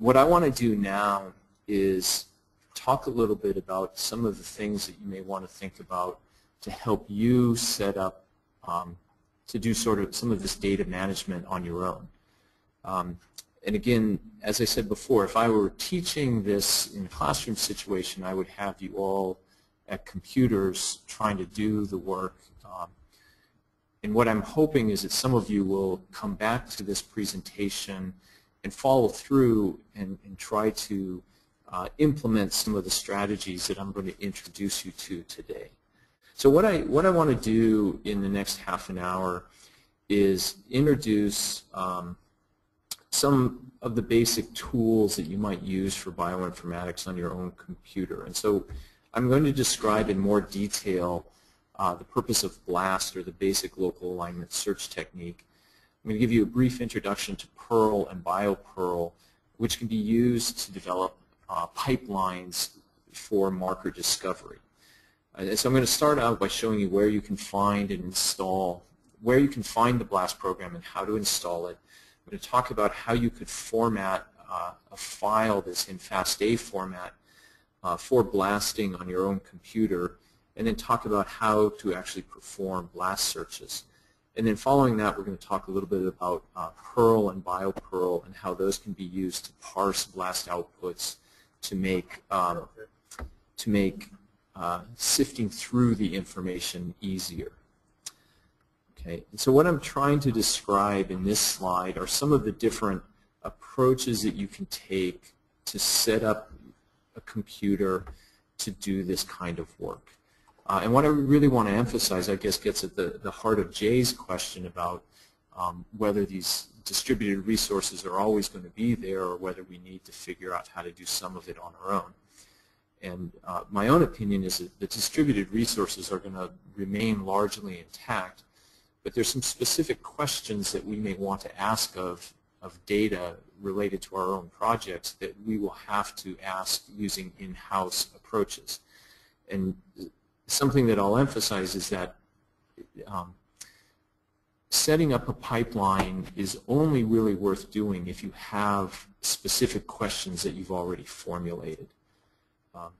what I want to do now is talk a little bit about some of the things that you may want to think about to help you set up um, to do sort of some of this data management on your own. Um, and again, as I said before, if I were teaching this in a classroom situation, I would have you all at computers trying to do the work. Um, and what I'm hoping is that some of you will come back to this presentation and follow through and, and try to uh, implement some of the strategies that I'm going to introduce you to today. So what I, what I want to do in the next half an hour is introduce um, some of the basic tools that you might use for bioinformatics on your own computer. And so I'm going to describe in more detail uh, the purpose of BLAST or the basic local alignment search technique. I'm going to give you a brief introduction to Perl and BioPerl, which can be used to develop uh, pipelines for marker discovery. Uh, so I'm going to start out by showing you where you can find and install, where you can find the BLAST program and how to install it. I'm going to talk about how you could format uh, a file that's in FASTA format uh, for blasting on your own computer, and then talk about how to actually perform blast searches. And then following that, we're going to talk a little bit about uh, Perl and BioPerl and how those can be used to parse blast outputs to make um, to make uh, sifting through the information easier. Okay, and so what I'm trying to describe in this slide are some of the different approaches that you can take to set up a computer to do this kind of work. Uh, and what I really want to emphasize, I guess, gets at the, the heart of Jay's question about um, whether these distributed resources are always going to be there or whether we need to figure out how to do some of it on our own. And uh, my own opinion is that the distributed resources are going to remain largely intact, but there's some specific questions that we may want to ask of, of data related to our own projects that we will have to ask using in-house approaches. And something that I'll emphasize is that um, setting up a pipeline is only really worth doing if you have specific questions that you've already formulated. Um,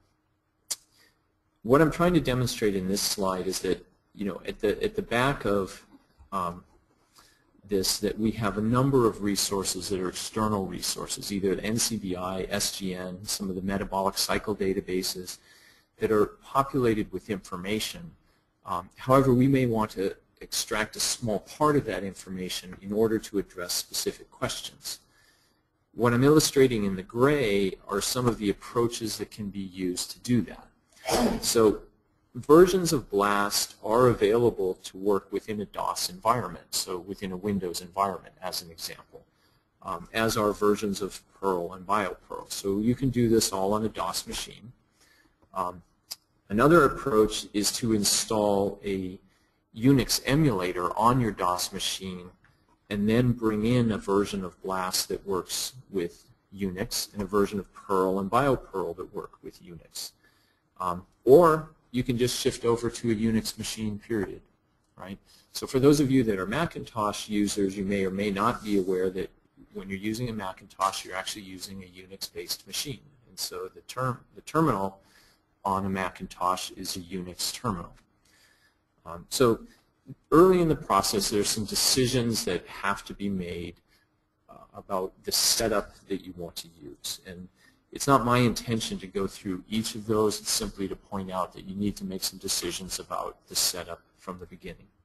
what I'm trying to demonstrate in this slide is that, you know, at the, at the back of um, this, that we have a number of resources that are external resources, either the NCBI, SGN, some of the metabolic cycle databases that are populated with information. Um, however, we may want to extract a small part of that information in order to address specific questions. What I'm illustrating in the gray are some of the approaches that can be used to do that. So versions of BLAST are available to work within a DOS environment, so within a Windows environment as an example, um, as are versions of Perl and BioPerl. So you can do this all on a DOS machine. Um, another approach is to install a Unix emulator on your DOS machine and then bring in a version of BLAST that works with Unix and a version of Perl and BioPerl that work with Unix. Um, or you can just shift over to a Unix machine, period. Right? So for those of you that are Macintosh users, you may or may not be aware that when you're using a Macintosh, you're actually using a Unix-based machine. And so the, term, the terminal on a Macintosh is a Unix terminal. Um, so early in the process, there's some decisions that have to be made uh, about the setup that you want to use. And it's not my intention to go through each of those. It's simply to point out that you need to make some decisions about the setup from the beginning.